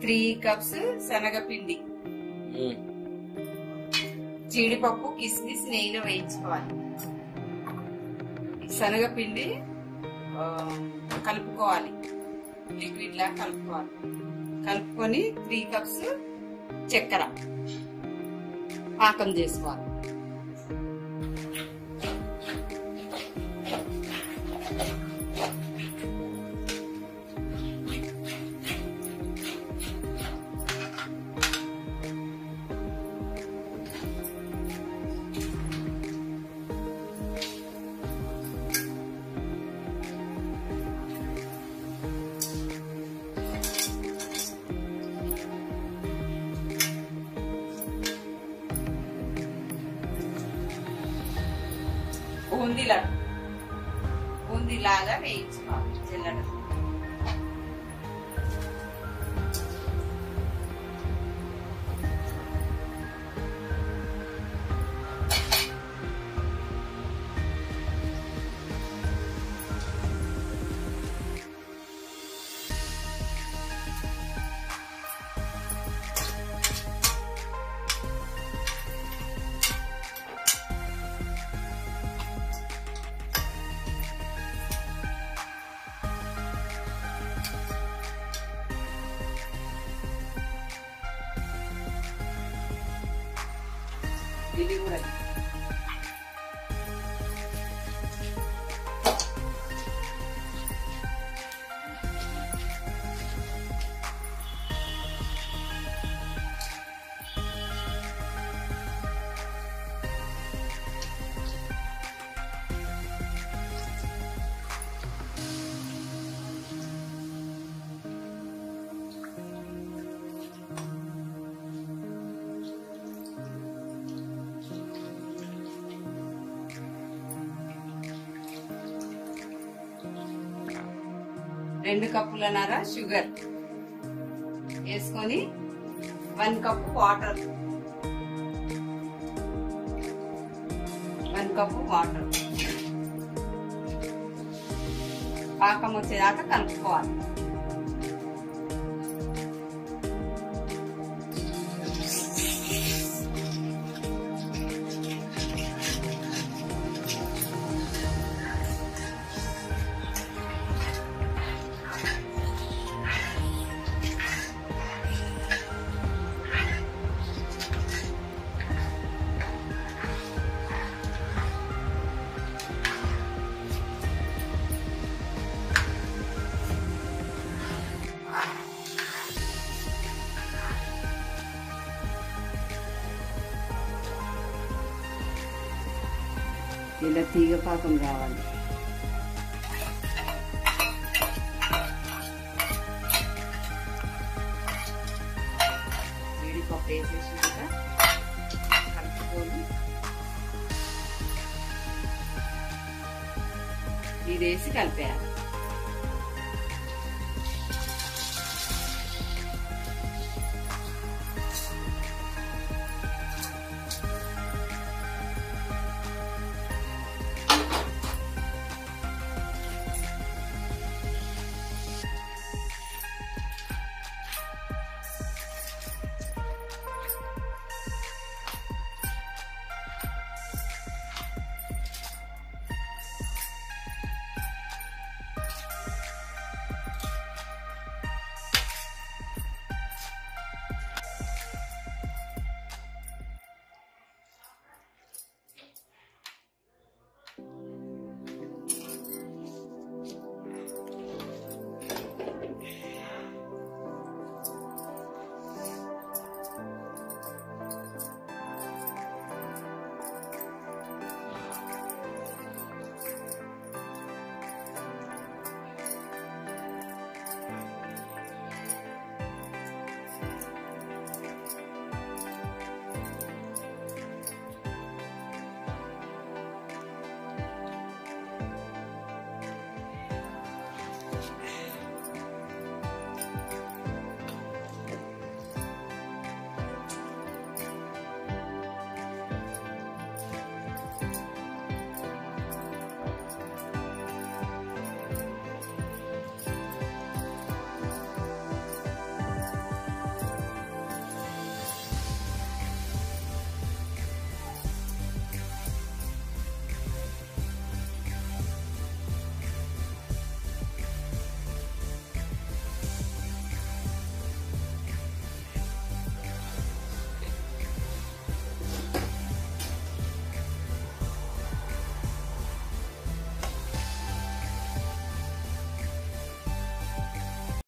Three cups శనగపిండి. జీడిపప్పు కిస్మిస్ నెయ్యిలో వేయించుకోవాలి. శనగపిండి కలుపుకోవాలి. లిక్విడ్ లా కలుపుకోవాలి. కలుపుకొని త్రీ కప్స్ చక్కెర. పాకం చేసుకోవాలి. బూందీలా బూందీలాగా వేయించుకోవాలి చిల్లడ ఇది కూడా రెండు కప్పులన్నర షుగర్ వేసుకొని one cup water. One cup water. పాకం వచ్చేదాకా కలుపుకోవాలి. ఇలా తీగ పాకం రావాలి జీడిపప్పు వేసేసినాక కలుపుకొని ఇది వేసి కలిపేయాలి.